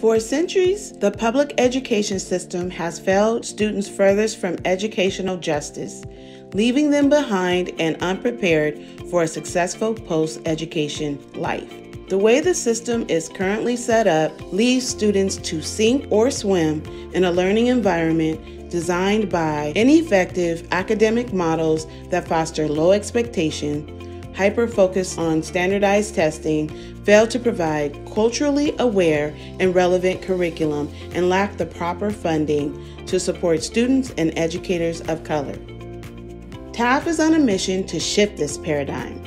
For centuries, the public education system has failed students furthest from educational justice, leaving them behind and unprepared for a successful post education life. The way the system is currently set up leaves students to sink or swim in a learning environment designed by ineffective academic models that foster low expectation, hyper focus on standardized testing, fail to provide culturally aware and relevant curriculum, and lack the proper funding to support students and educators of color. TAF is on a mission to shift this paradigm.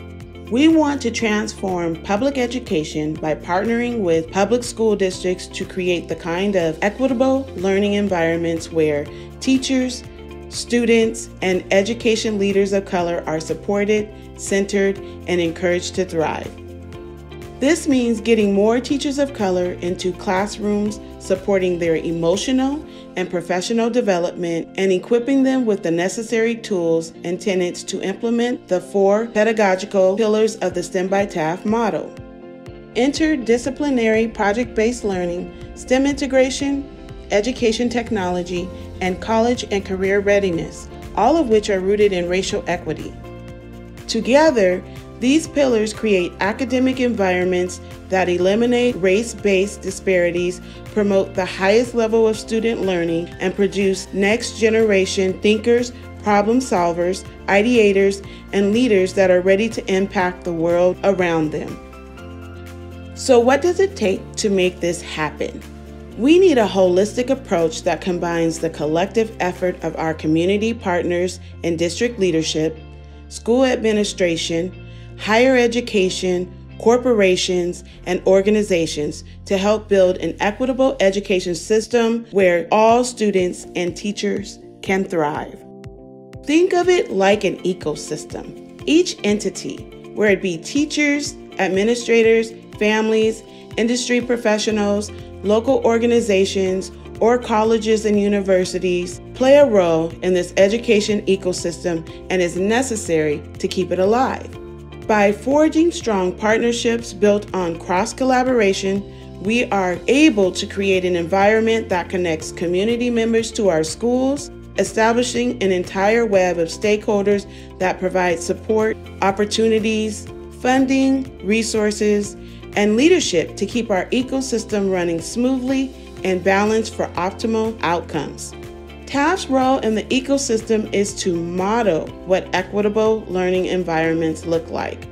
We want to transform public education by partnering with public school districts to create the kind of equitable learning environments where teachers, students, and education leaders of color are supported, centered, and encouraged to thrive. This means getting more teachers of color into classrooms, supporting their emotional and professional development, and equipping them with the necessary tools and tenets to implement the four pedagogical pillars of the STEM by TAF model interdisciplinary project based learning, STEM integration, education technology, and college and career readiness, all of which are rooted in racial equity. Together, these pillars create academic environments that eliminate race based disparities, promote the highest level of student learning, and produce next generation thinkers, problem solvers, ideators, and leaders that are ready to impact the world around them. So, what does it take to make this happen? We need a holistic approach that combines the collective effort of our community partners and district leadership, school administration, higher education, corporations, and organizations to help build an equitable education system where all students and teachers can thrive. Think of it like an ecosystem. Each entity, where it be teachers, administrators, families, industry professionals, local organizations, or colleges and universities play a role in this education ecosystem and is necessary to keep it alive. By forging strong partnerships built on cross collaboration, we are able to create an environment that connects community members to our schools, establishing an entire web of stakeholders that provide support, opportunities, funding, resources, and leadership to keep our ecosystem running smoothly and balanced for optimal outcomes. TAF's role in the ecosystem is to model what equitable learning environments look like,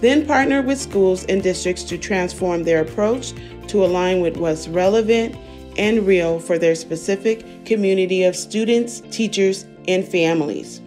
then partner with schools and districts to transform their approach to align with what's relevant and real for their specific community of students, teachers, and families.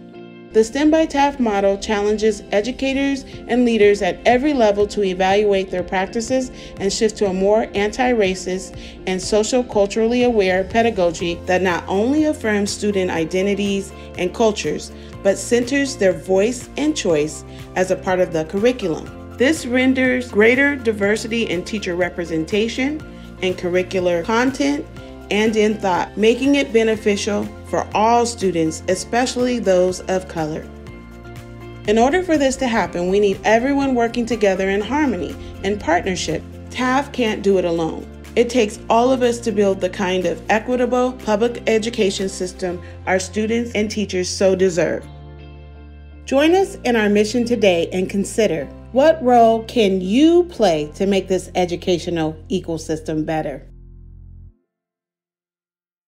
The STEM by TAF model challenges educators and leaders at every level to evaluate their practices and shift to a more anti racist and social culturally aware pedagogy that not only affirms student identities and cultures, but centers their voice and choice as a part of the curriculum. This renders greater diversity in teacher representation and curricular content and in thought, making it beneficial for all students, especially those of color. In order for this to happen, we need everyone working together in harmony and partnership. TAF can't do it alone. It takes all of us to build the kind of equitable public education system our students and teachers so deserve. Join us in our mission today and consider what role can you play to make this educational ecosystem better?